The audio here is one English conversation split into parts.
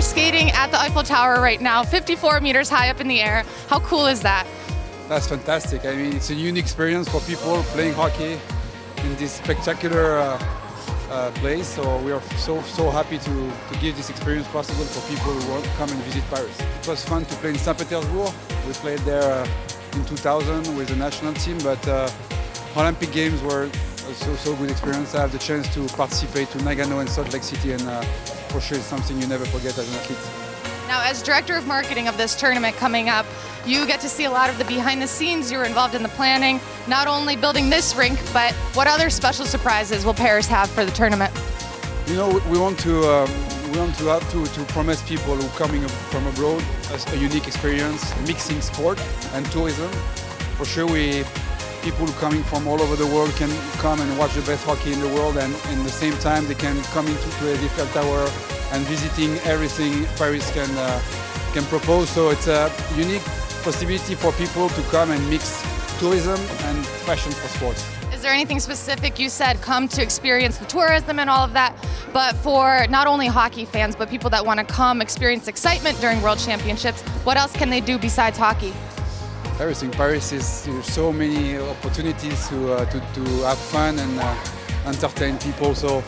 skating at the Eiffel Tower right now, 54 meters high up in the air. How cool is that? That's fantastic. I mean, it's a unique experience for people playing hockey in this spectacular uh, uh, place. So we are so so happy to, to give this experience possible for people who want to come and visit Paris. It was fun to play in St. Petersburg. We played there uh, in 2000 with the national team, but uh, Olympic Games were so so good experience. I have the chance to participate to Nagano and Salt Lake City, and uh, for sure it's something you never forget as an athlete. Now, as director of marketing of this tournament coming up, you get to see a lot of the behind the scenes. You were involved in the planning, not only building this rink, but what other special surprises will Paris have for the tournament? You know, we want to um, we want to have to, to promise people who coming from abroad a, a unique experience, mixing sport and tourism. For sure, we people coming from all over the world can come and watch the best hockey in the world, and in the same time they can come into the Eiffel Tower and visiting everything Paris can uh, can propose. So it's a unique possibility for people to come and mix tourism and passion for sports. Is there anything specific you said come to experience the tourism and all of that, but for not only hockey fans, but people that want to come experience excitement during World Championships, what else can they do besides hockey? Everything. Paris is there's so many opportunities to, uh, to, to have fun and uh, entertain people. So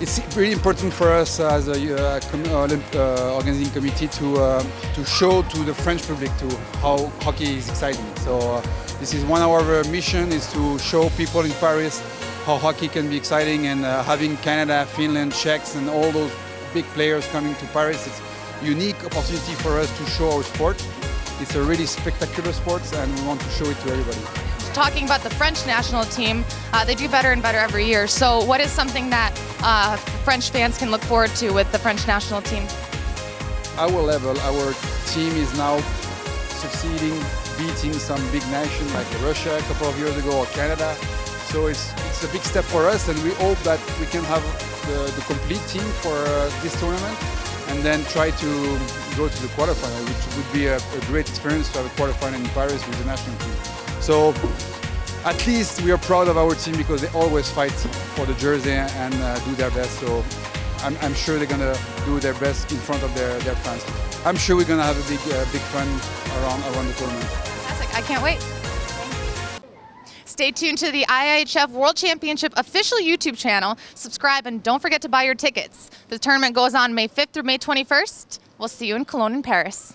it's really important for us as a uh, com uh, organizing committee to uh, to show to the French public to how hockey is exciting. So uh, this is one of our mission is to show people in Paris how hockey can be exciting and uh, having Canada, Finland, Czechs and all those big players coming to Paris. It's a unique opportunity for us to show our sport. It's a really spectacular sport and we want to show it to everybody talking about the French national team, uh, they do better and better every year. So, what is something that uh, French fans can look forward to with the French national team? Our level, our team is now succeeding, beating some big nations like Russia a couple of years ago or Canada. So it's it's a big step for us, and we hope that we can have the, the complete team for uh, this tournament, and then try to go to the quarterfinal, which would be a, a great experience to have a quarterfinal in Paris with the national team. So at least we are proud of our team because they always fight for the jersey and uh, do their best. So I'm, I'm, sure they're gonna do their best in front of their, their fans. I'm sure we're gonna have a big uh, big fun around around the tournament. Fantastic! I can't wait. Stay tuned to the IIHF World Championship official YouTube channel. Subscribe and don't forget to buy your tickets. The tournament goes on May 5th through May 21st. We'll see you in Cologne and Paris.